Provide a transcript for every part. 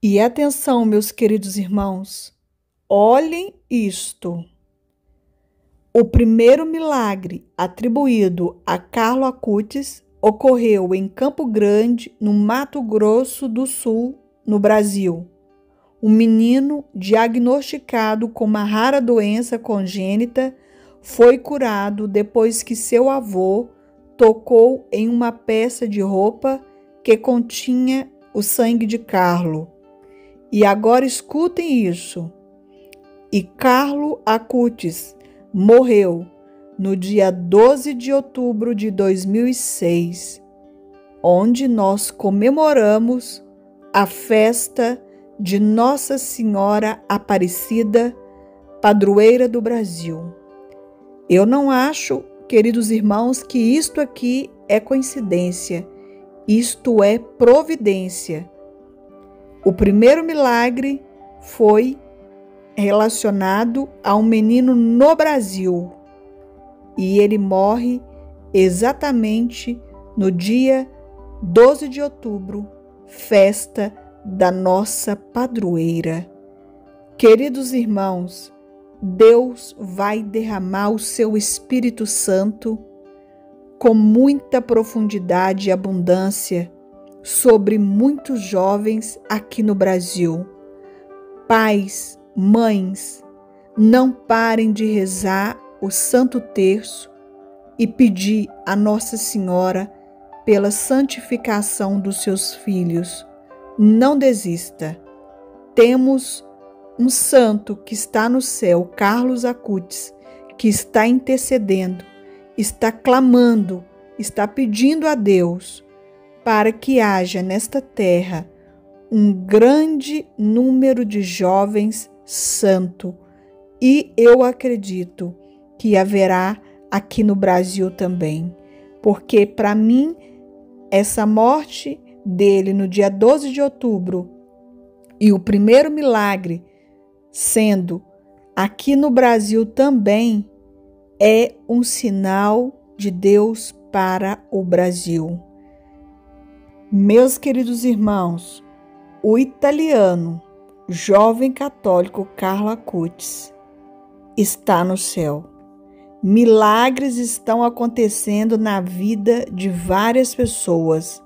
E atenção, meus queridos irmãos, olhem isto. O primeiro milagre atribuído a Carlo Acutis ocorreu em Campo Grande, no Mato Grosso do Sul, no Brasil. Um menino diagnosticado com uma rara doença congênita foi curado depois que seu avô tocou em uma peça de roupa que continha o sangue de Carlo. E agora escutem isso. E Carlo Acutis morreu no dia 12 de outubro de 2006, onde nós comemoramos a festa de Nossa Senhora Aparecida, padroeira do Brasil. Eu não acho, queridos irmãos, que isto aqui é coincidência, isto é providência o primeiro milagre foi relacionado a um menino no Brasil e ele morre exatamente no dia 12 de outubro, festa da nossa padroeira. Queridos irmãos, Deus vai derramar o seu Espírito Santo com muita profundidade e abundância sobre muitos jovens aqui no Brasil. Pais, mães, não parem de rezar o Santo Terço e pedir a Nossa Senhora pela santificação dos seus filhos. Não desista. Temos um santo que está no céu, Carlos Acutis, que está intercedendo, está clamando, está pedindo a Deus para que haja nesta terra um grande número de jovens santo e eu acredito que haverá aqui no Brasil também, porque para mim essa morte dele no dia 12 de outubro e o primeiro milagre sendo aqui no Brasil também é um sinal de Deus para o Brasil. Meus queridos irmãos, o italiano, jovem católico Carlo Acutis, está no céu. Milagres estão acontecendo na vida de várias pessoas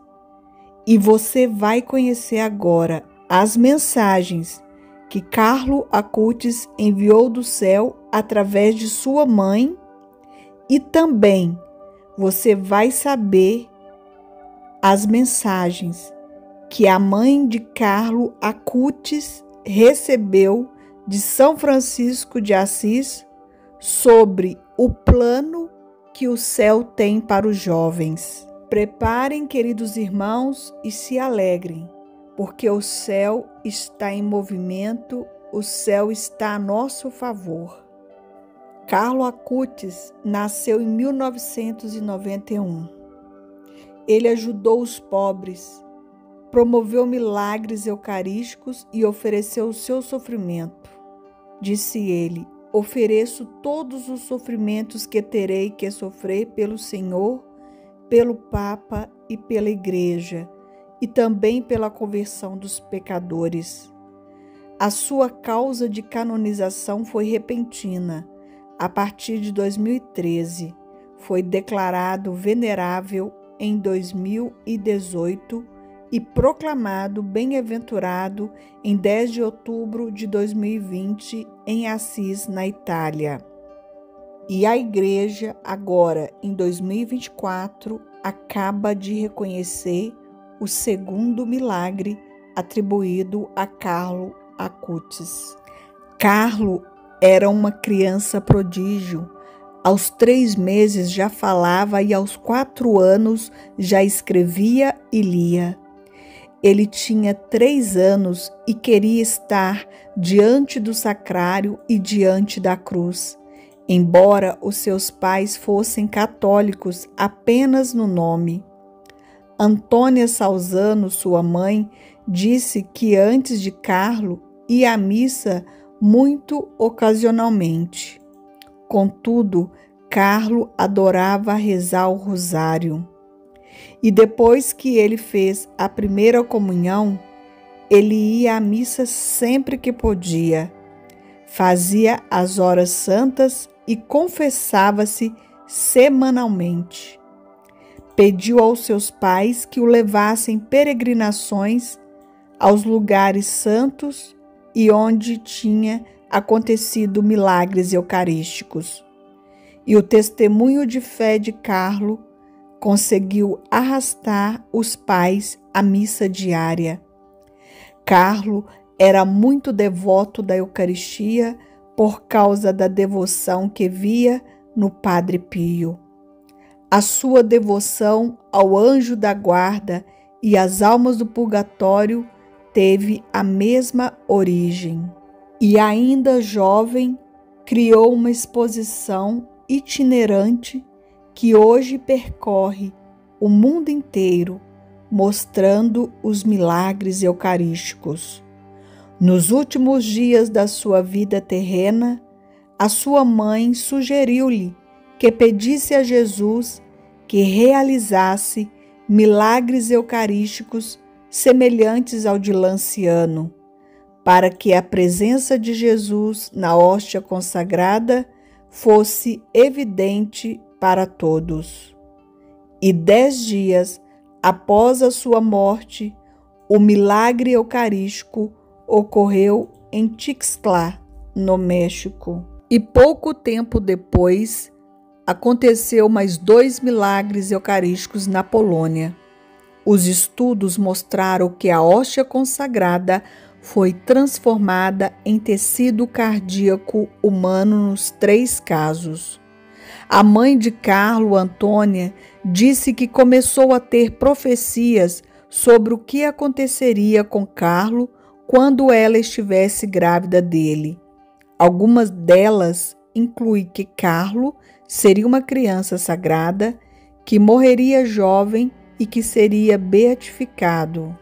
e você vai conhecer agora as mensagens que Carlo Acutis enviou do céu através de sua mãe e também você vai saber as mensagens que a mãe de Carlo Acutis recebeu de São Francisco de Assis sobre o plano que o céu tem para os jovens. Preparem, queridos irmãos, e se alegrem, porque o céu está em movimento, o céu está a nosso favor. Carlo Acutis nasceu em 1991 ele ajudou os pobres, promoveu milagres eucarísticos e ofereceu o seu sofrimento. Disse ele: Ofereço todos os sofrimentos que terei que sofrer pelo Senhor, pelo Papa e pela Igreja, e também pela conversão dos pecadores. A sua causa de canonização foi repentina. A partir de 2013, foi declarado venerável em 2018 e proclamado bem-aventurado em 10 de outubro de 2020 em Assis, na Itália. E a Igreja, agora em 2024, acaba de reconhecer o segundo milagre atribuído a Carlo Acutis. Carlo era uma criança prodígio aos três meses já falava e aos quatro anos já escrevia e lia. Ele tinha três anos e queria estar diante do sacrário e diante da cruz. Embora os seus pais fossem católicos apenas no nome. Antônia Salzano, sua mãe, disse que antes de Carlo ia à missa muito ocasionalmente. Contudo, Carlo adorava rezar o rosário. E depois que ele fez a primeira comunhão, Ele ia à missa sempre que podia, fazia as horas santas e confessava-se semanalmente. Pediu aos seus pais que o levassem peregrinações aos lugares santos e onde tinha acontecido milagres eucarísticos. E o testemunho de fé de Carlo conseguiu arrastar os pais à missa diária. Carlo era muito devoto da Eucaristia por causa da devoção que via no Padre Pio. A sua devoção ao anjo da guarda e às almas do purgatório teve a mesma origem. E ainda jovem, criou uma exposição itinerante que hoje percorre o mundo inteiro, mostrando os milagres eucarísticos. Nos últimos dias da sua vida terrena, a sua mãe sugeriu-lhe que pedisse a Jesus que realizasse milagres eucarísticos semelhantes ao de Lanciano, para que a presença de Jesus na hóstia consagrada fosse evidente para todos. E dez dias após a sua morte, o milagre eucarístico ocorreu em Tixtlá, no México. E pouco tempo depois, aconteceu mais dois milagres eucarísticos na Polônia. Os estudos mostraram que a hóstia consagrada foi transformada em tecido cardíaco humano nos três casos. A mãe de Carlo, Antônia, disse que começou a ter profecias sobre o que aconteceria com Carlo quando ela estivesse grávida dele. Algumas delas incluem que Carlo seria uma criança sagrada, que morreria jovem e que seria beatificado.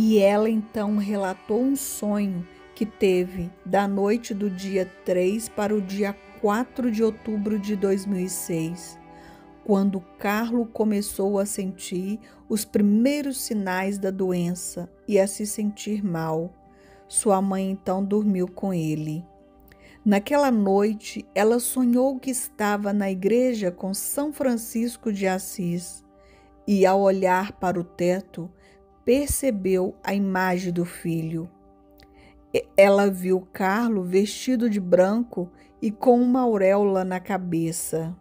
E ela então relatou um sonho que teve da noite do dia 3 para o dia 4 de outubro de 2006, quando Carlo começou a sentir os primeiros sinais da doença e a se sentir mal. Sua mãe então dormiu com ele. Naquela noite, ela sonhou que estava na igreja com São Francisco de Assis e, ao olhar para o teto, percebeu a imagem do filho. Ela viu Carlo vestido de branco e com uma auréola na cabeça.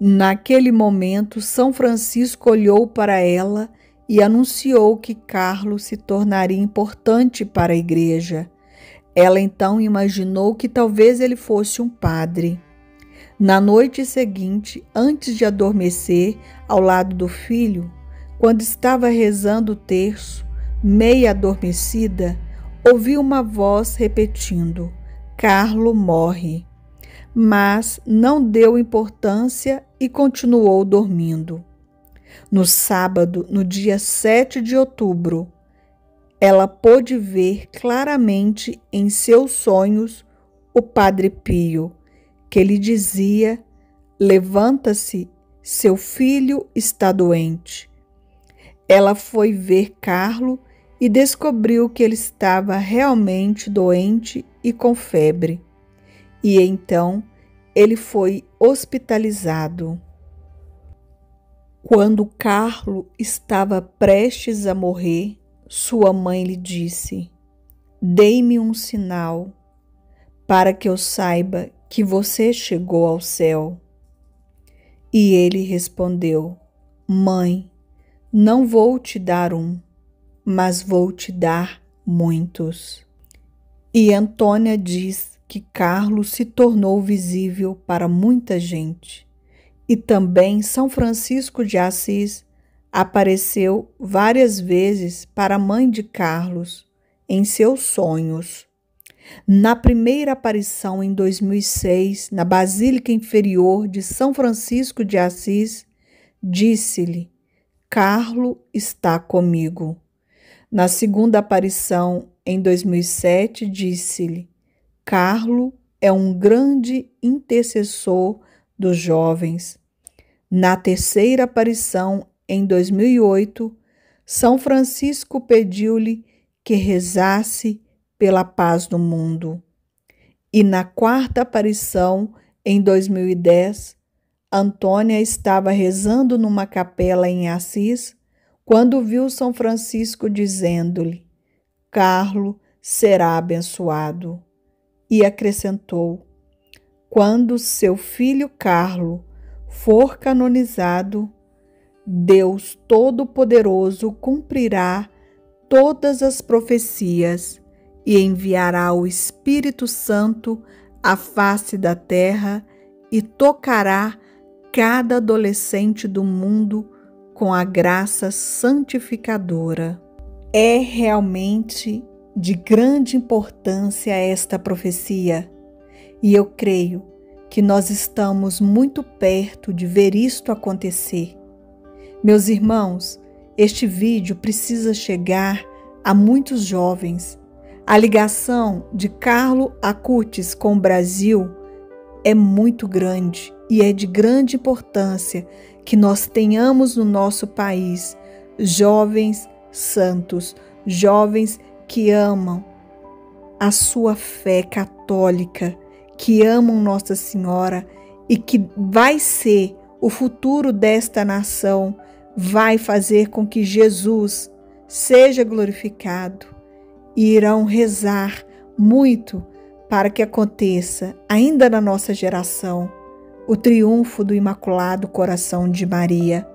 Naquele momento, São Francisco olhou para ela e anunciou que Carlo se tornaria importante para a igreja ela então imaginou que talvez ele fosse um padre. Na noite seguinte, antes de adormecer ao lado do filho, quando estava rezando o terço, meia adormecida, ouviu uma voz repetindo: Carlo morre. Mas não deu importância e continuou dormindo. No sábado, no dia 7 de outubro, ela pôde ver claramente em seus sonhos o Padre Pio, que lhe dizia: Levanta-se, seu filho está doente. Ela foi ver Carlo e descobriu que ele estava realmente doente e com febre. E então ele foi hospitalizado. Quando Carlo estava prestes a morrer, sua mãe lhe disse: Dei-me um sinal para que eu saiba que você chegou ao céu. E ele respondeu: Mãe, não vou te dar um, mas vou te dar muitos. E Antônia diz que Carlos se tornou visível para muita gente. E também São Francisco de Assis apareceu várias vezes para a mãe de Carlos em seus sonhos. Na primeira aparição em 2006, na Basílica Inferior de São Francisco de Assis, disse-lhe: Carlo está comigo. Na segunda aparição em 2007, disse-lhe: Carlo é um grande intercessor dos jovens. Na terceira aparição em 2008, São Francisco pediu-lhe que rezasse pela paz do mundo. E na quarta aparição, em 2010, Antônia estava rezando numa capela em Assis quando viu São Francisco dizendo-lhe: Carlo será abençoado. E acrescentou: Quando seu filho Carlo for canonizado, Deus Todo-Poderoso cumprirá todas as profecias e enviará o Espírito Santo à face da terra e tocará cada adolescente do mundo com a graça santificadora. É realmente de grande importância esta profecia, e eu creio que nós estamos muito perto de ver isto acontecer. Meus irmãos, este vídeo precisa chegar a muitos jovens. A ligação de Carlo Acutis com o Brasil é muito grande e é de grande importância que nós tenhamos no nosso país jovens santos, jovens que amam a sua fé católica, que amam Nossa Senhora e que vai ser o futuro desta nação vai fazer com que Jesus seja glorificado e irão rezar muito para que aconteça, ainda na nossa geração, o triunfo do Imaculado Coração de Maria.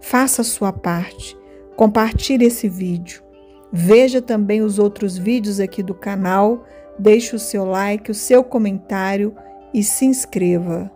Faça sua parte, compartilhe esse vídeo. Veja também os outros vídeos aqui do canal, deixe o seu like, o seu comentário e se inscreva.